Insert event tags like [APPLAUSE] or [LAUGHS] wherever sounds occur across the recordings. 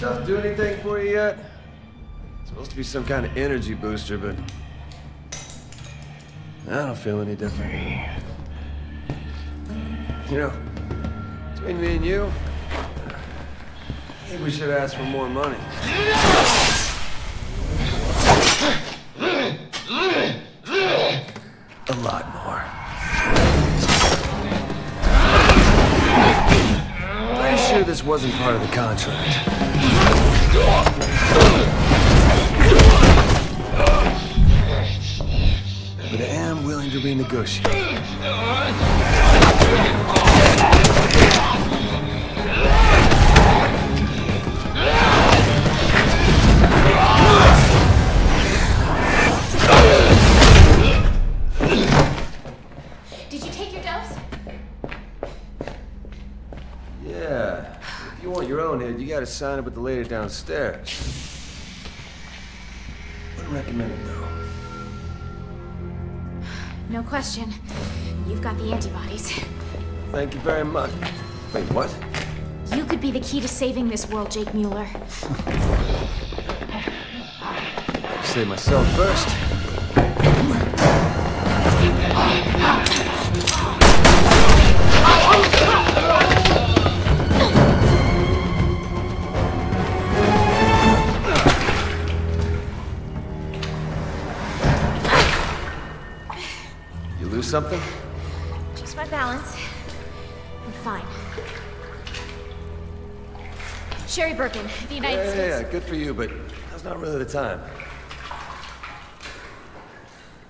me yet? It's supposed to be some kind of energy booster, but... I don't feel any different. You know, between me and you, I think we should ask for more money. A lot more. Pretty sure this wasn't part of the contract. But I am willing to renegotiate. Own head, you gotta sign up with the lady downstairs. Wouldn't recommend it, though. No question. You've got the antibodies. Thank you very much. Wait, what? You could be the key to saving this world, Jake Mueller. Save myself first. Something? Just my balance. I'm fine. Sherry Birkin, the United Yeah, yeah, States. yeah, good for you, but that's not really the time.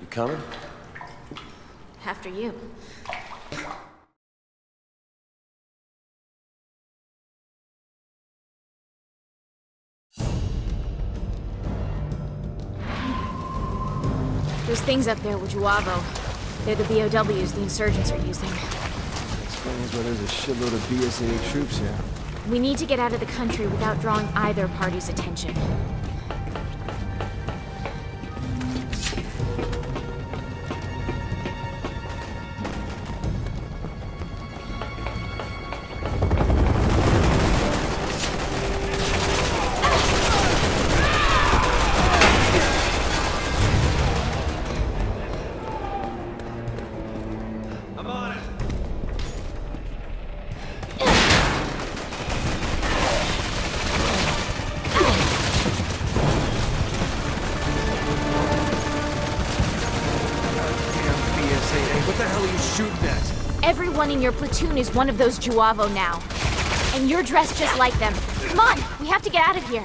You coming? After you. Those things up there were J'avo. They're the BOWs the insurgents are using. Explains why there's a shitload of BSAA troops here. We need to get out of the country without drawing either party's attention. Everyone in your platoon is one of those J'avo now. And you're dressed just like them. Come on, we have to get out of here.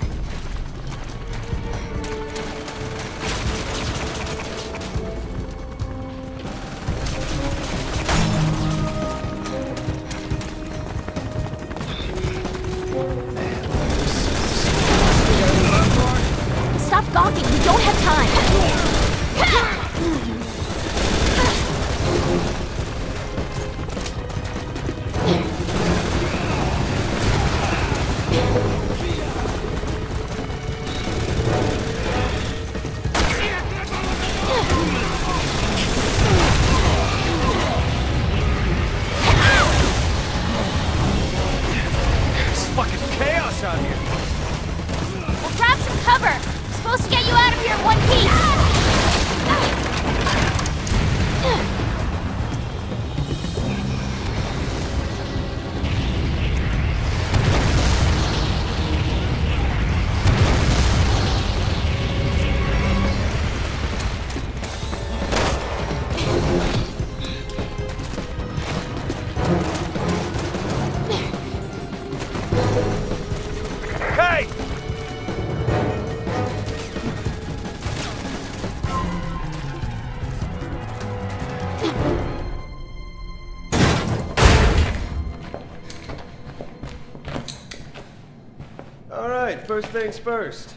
First things first.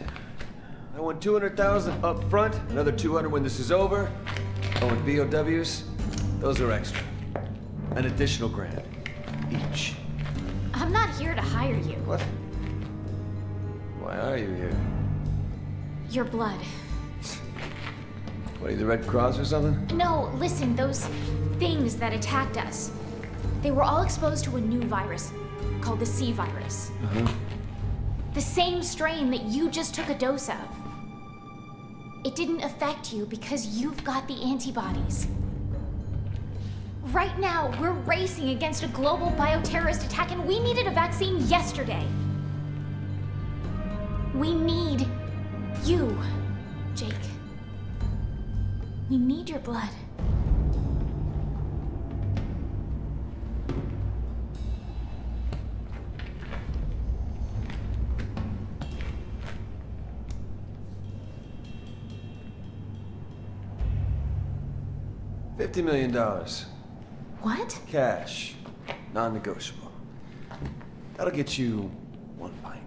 I want 200,000 up front, another 200 when this is over. I want BOWs. Those are extra. An additional grand each. I'm not here to hire you. What? Why are you here? Your blood. What, are you the Red Cross or something? No, listen, those things that attacked us. They were all exposed to a new virus called the C virus. Uh-huh. The same strain that you just took a dose of. It didn't affect you because you've got the antibodies. Right now, we're racing against a global bioterrorist attack and we needed a vaccine yesterday. We need you, Jake. We need your blood. Fifty million dollars. What? Cash. Non-negotiable. That'll get you one pint.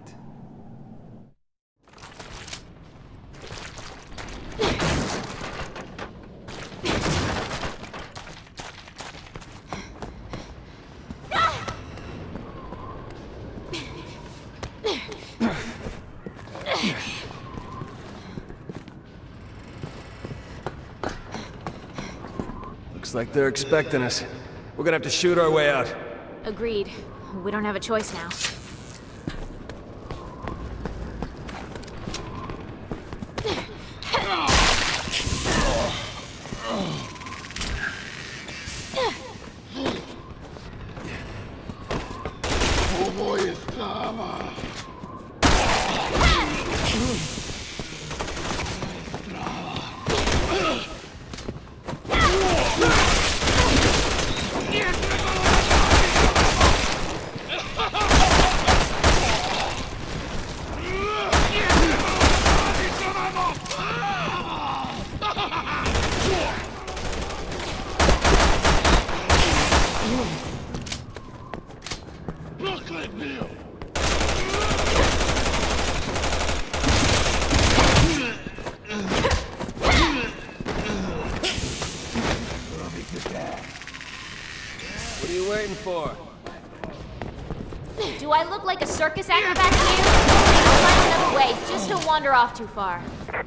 Looks like they're expecting us. We're gonna have to shoot our way out. Agreed. We don't have a choice now. Como estaba? Brooklyn Bill! What are you waiting for? Do I look like a circus acrobat to you? I'll find another way, just don't wander off too far.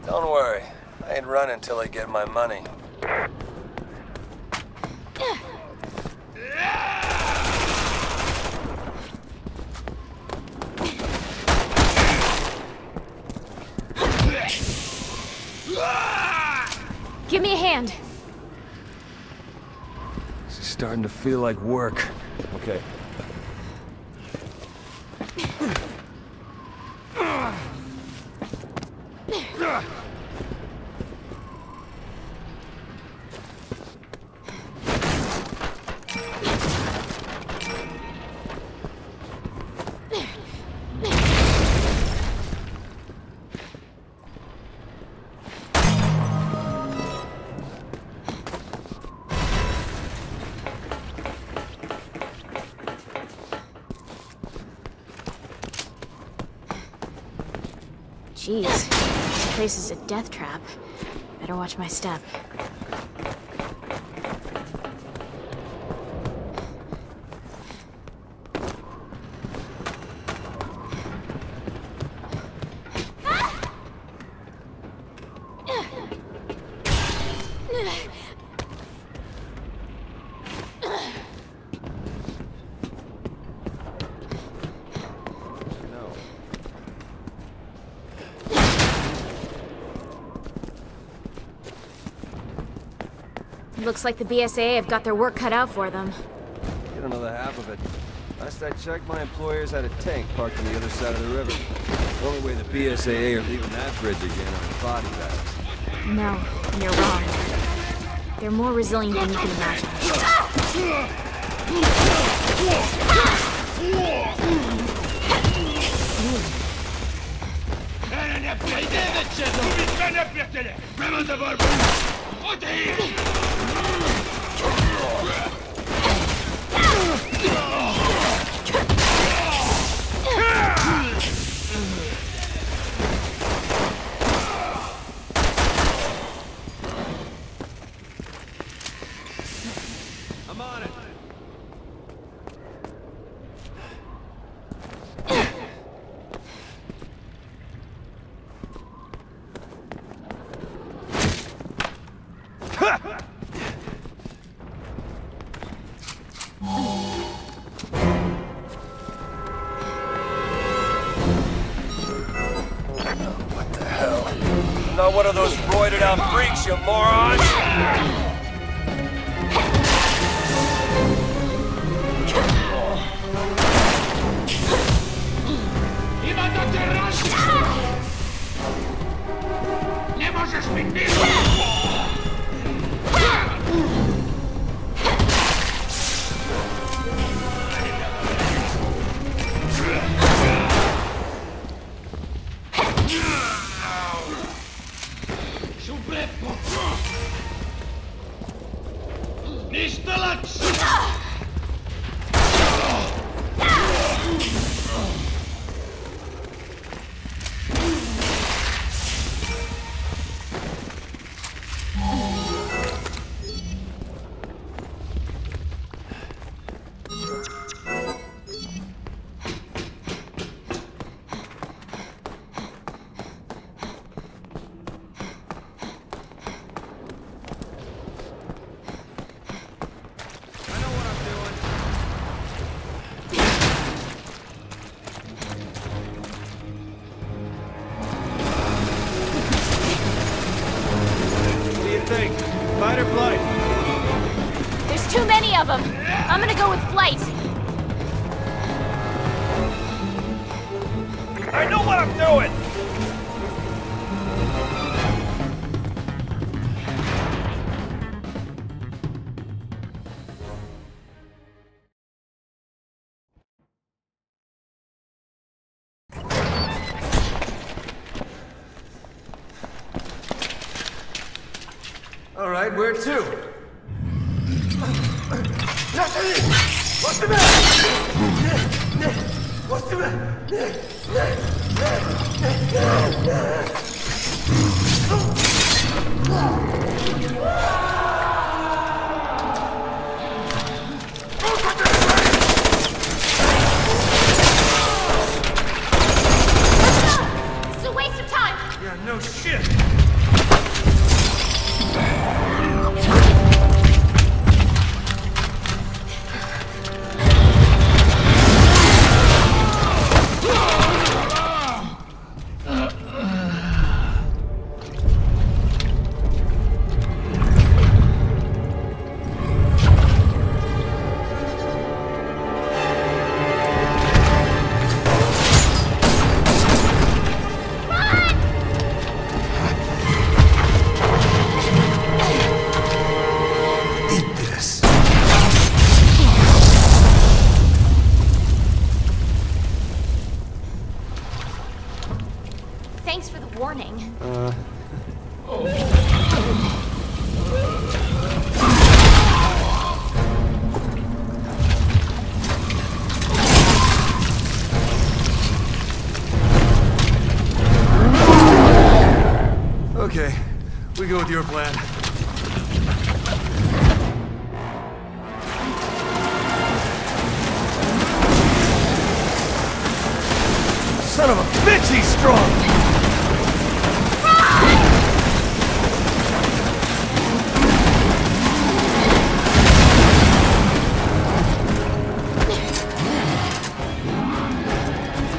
Don't worry. I ain't running until I get my money. Give me a hand. This is starting to feel like work. Okay. Jeez, this place is a death trap. Better watch my step. No. Looks like the BSAA have got their work cut out for them. Get another half of it. Last I checked, my employers had a tank parked on the other side of the river. The only way the BSAA are leaving that bridge again are body bags. No, you're wrong. They're more resilient than you can imagine. I'm one of those roided out freaks, you morons!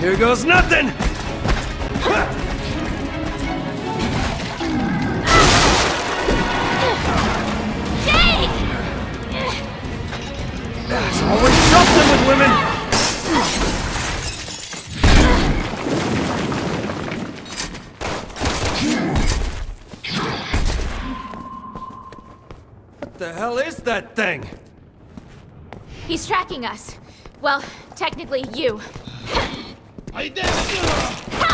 Here goes nothing! Always something with women! What the hell is that thing? He's tracking us. Well, technically, you. Right there!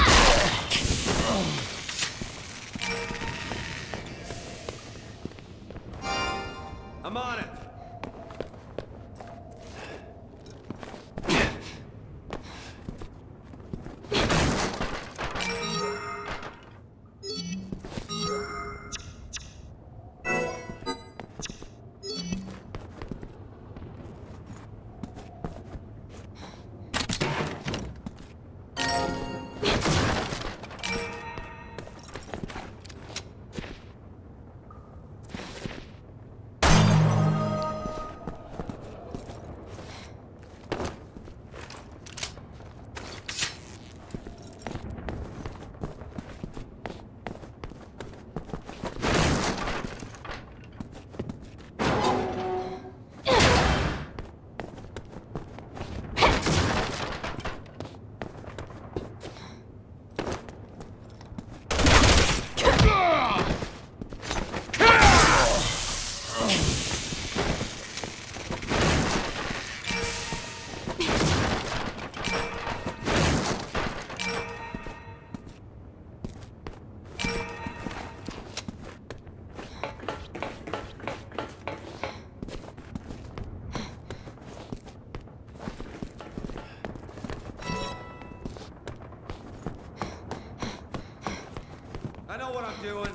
What I'm doing.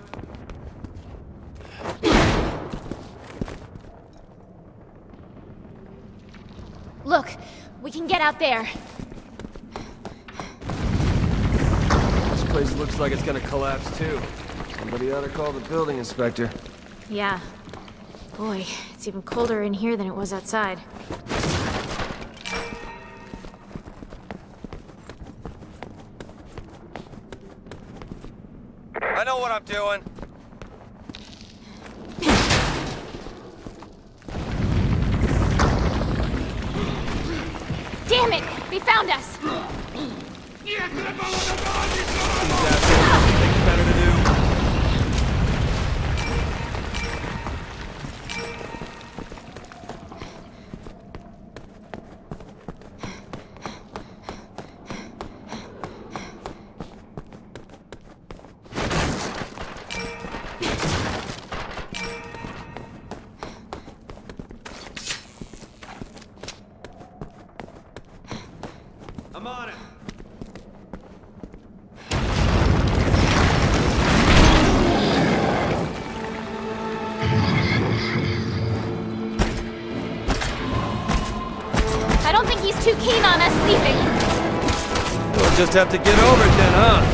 Look, we can get out there. This place looks like it's gonna collapse too. Somebody ought to call the building inspector. Yeah. Boy, it's even colder in here than it was outside. Doing. Damn it! They found us! Just have to get over it then, huh?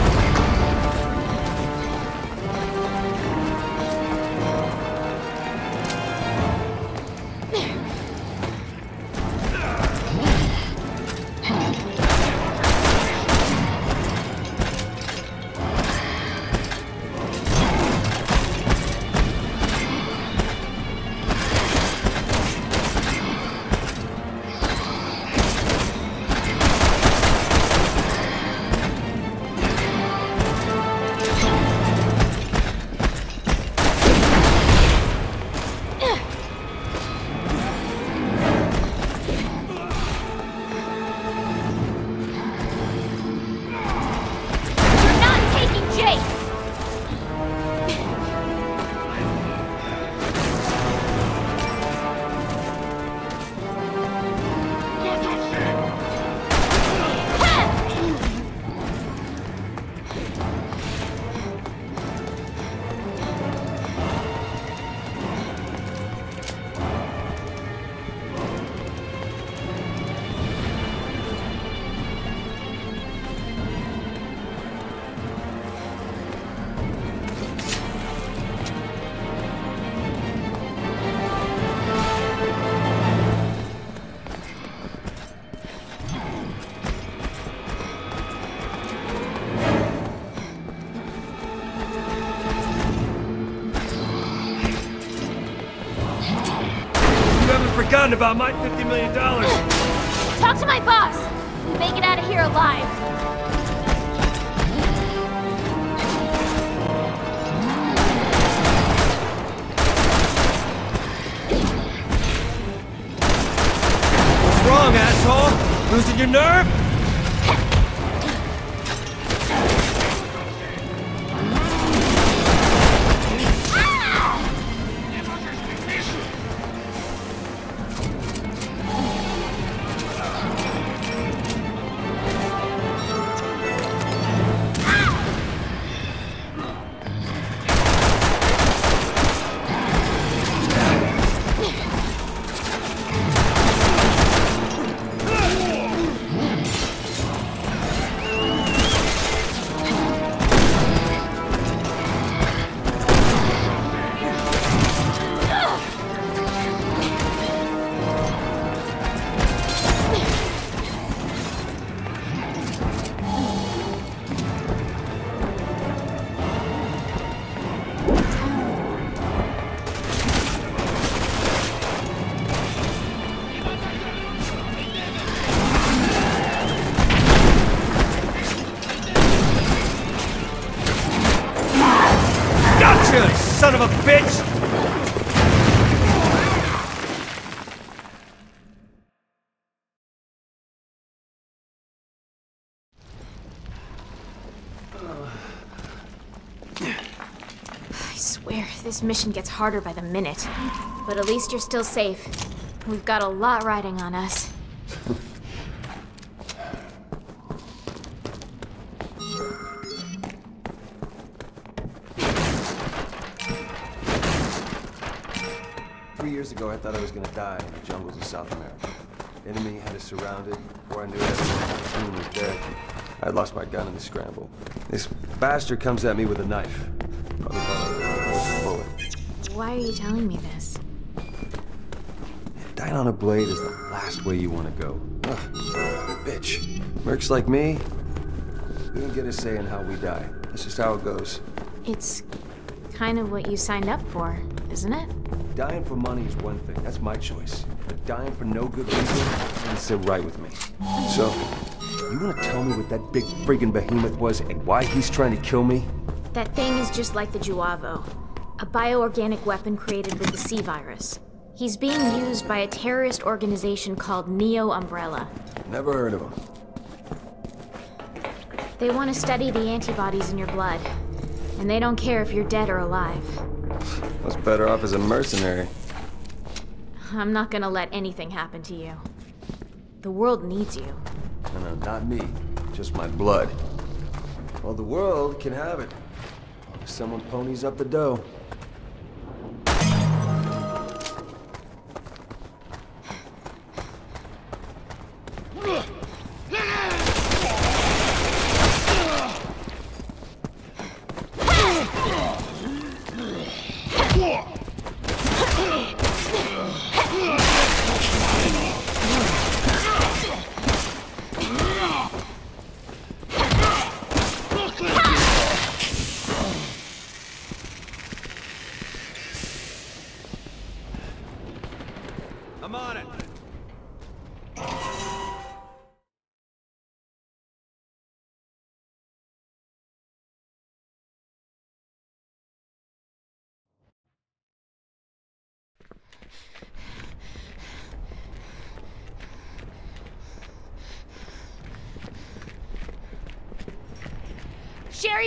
Haven't about my $50 million. Talk to my boss! We make it out of here alive. What's wrong, asshole? Losing your nerve? swear, this mission gets harder by the minute. But at least you're still safe. We've got a lot riding on us. Three years ago, I thought I was gonna die in the jungles of South America. The enemy had us surrounded. Before I knew it, everyone was dead. I lost my gun in the scramble. This bastard comes at me with a knife. Why are you telling me this? Dying on a blade is the last way you want to go. Ugh, bitch. Mercs like me, we don't get a say in how we die. That's just how it goes. It's kind of what you signed up for, isn't it? Dying for money is one thing. That's my choice. But dying for no good reason doesn't sit right with me. So, you want to tell me what that big friggin' behemoth was and why he's trying to kill me? That thing is just like the J'avo, a bioorganic weapon created with the C virus. He's being used by a terrorist organization called Neo Umbrella. Never heard of him. They want to study the antibodies in your blood, and they don't care if you're dead or alive. I was better off as a mercenary. I'm not gonna let anything happen to you. The world needs you. No, no, not me. Just my blood. Well, the world can have it. If someone ponies up the dough.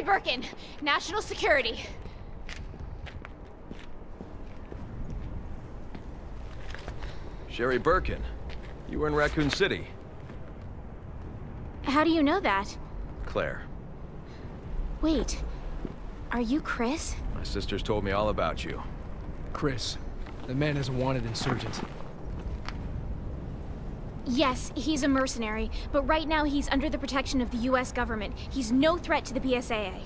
Birkin, National Security. Sherry Birkin. You were in Raccoon City. How do you know that? Claire. Wait, are you Chris? My sisters told me all about you. Chris, the man is a wanted insurgent. Yes, he's a mercenary, but right now he's under the protection of the US government. He's no threat to the BSAA.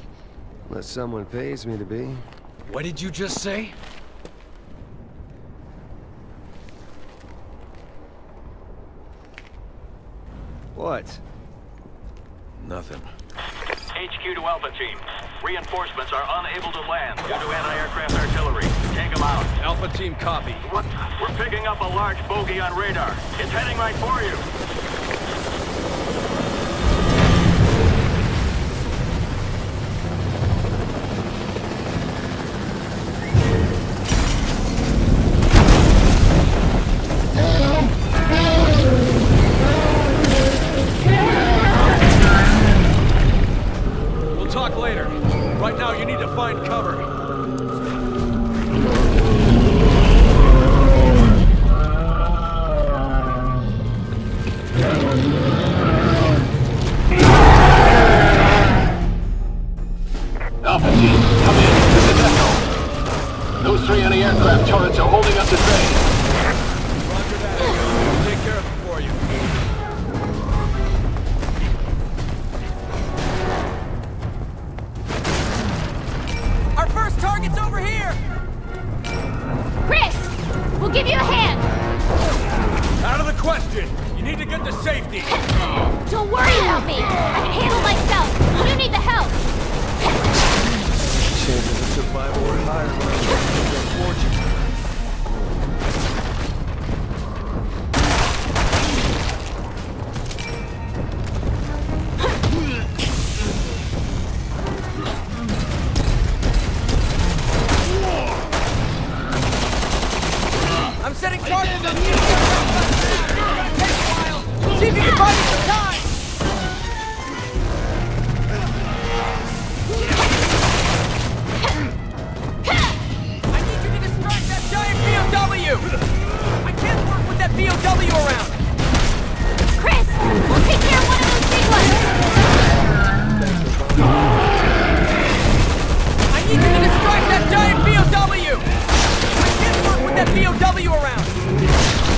Unless someone pays me to be. What did you just say? What? Nothing. HQ to Alpha Team. Reinforcements are unable to land due to anti-aircraft artillery. Take them out. Alpha Team copy. What? We're picking up a large bogey on radar. It's heading right for you. Turrets are holding up the around!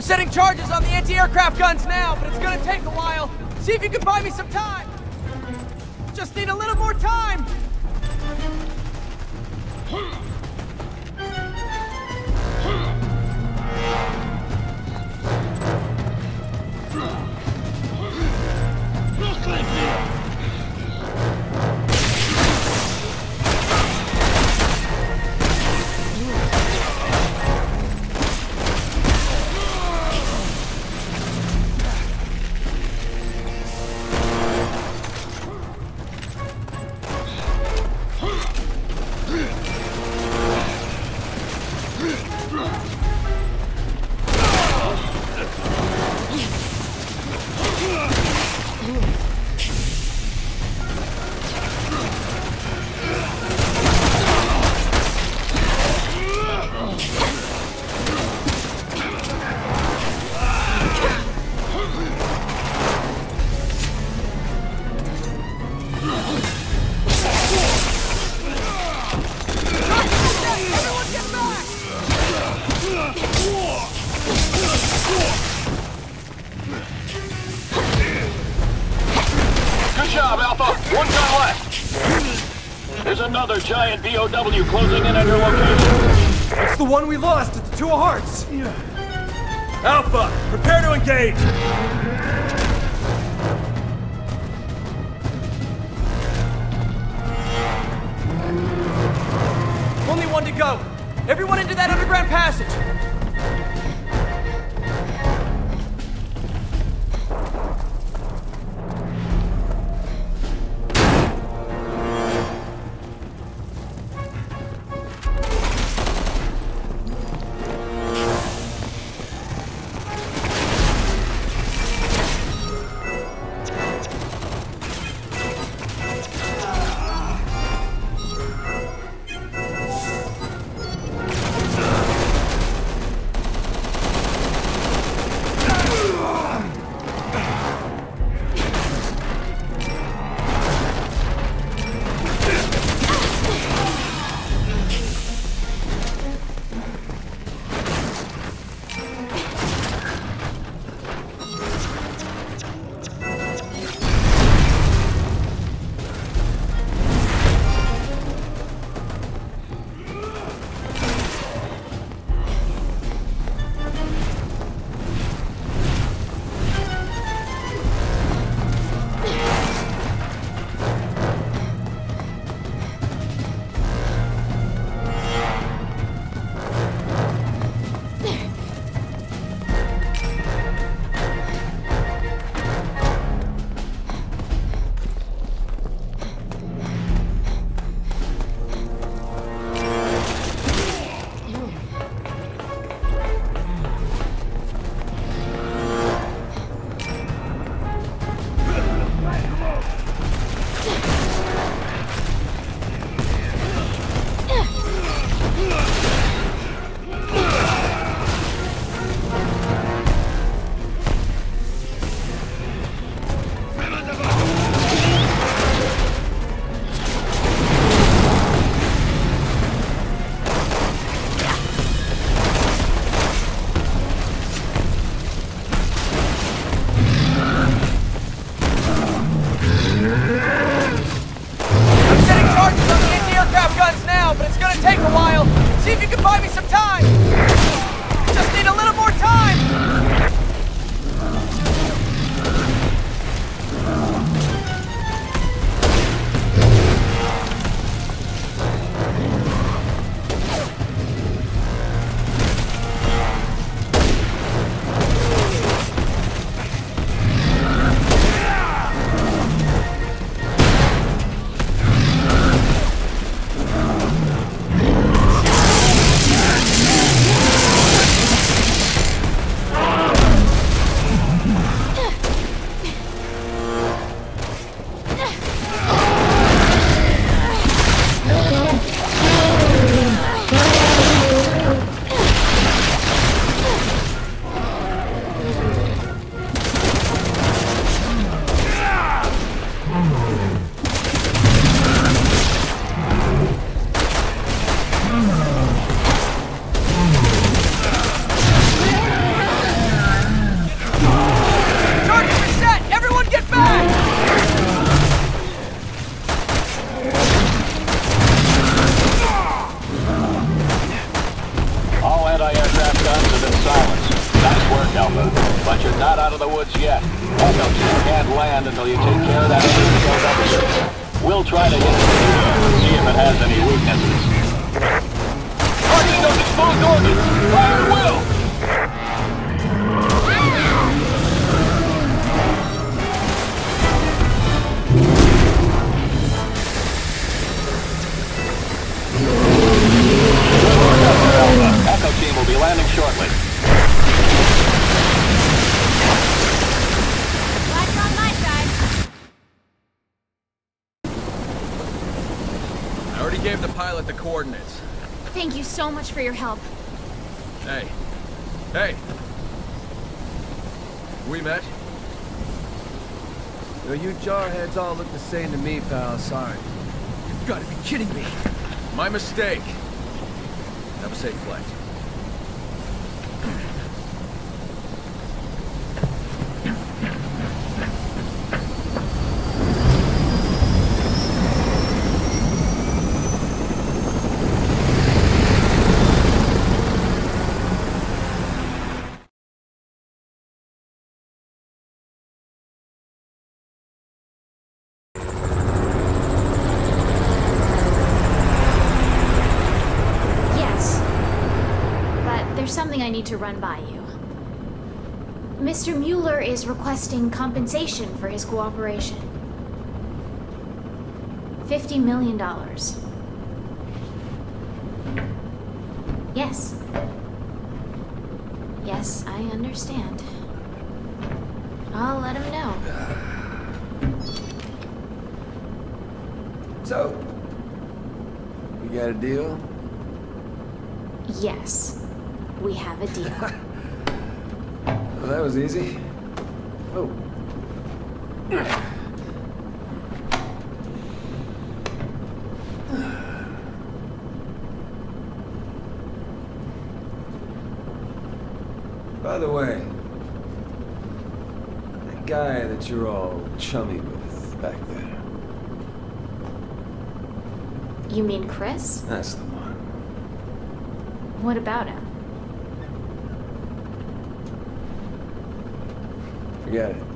I'm setting charges on the anti-aircraft guns now, but it's gonna take a while. See if you can buy me some time. Just need a little more time. BOW closing in your location. It's the one we lost at the Two of Hearts. Yeah. Alpha, prepare to engage. Only one to go. Everyone into that underground passage. for your help. Hey. Hey! We met? Yo, you jarheads all look the same to me, pal. Sorry. You've gotta be kidding me. My mistake. Have a safe flight. Run by you. Mr. Muller is requesting compensation for his cooperation. Fifty million dollars. Yes. Yes, I understand. I'll let him know. So, we got a deal? Yes, we have a deal. [LAUGHS] Well, that was easy. Oh. By the way, that guy that you're all chummy with back there, you mean Chris? that's the one. What about him? Forget it.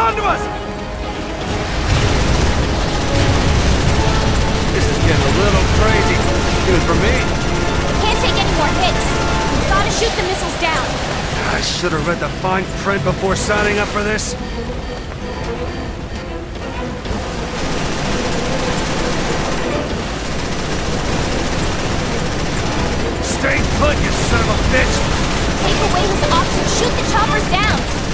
Onto us! This is getting a little crazy. Even for me. Can't take any more hits. We've gotta shoot the missiles down. I should have read the fine print before signing up for this. Stay put, you son of a bitch! Take away his oxygen, shoot the choppers down!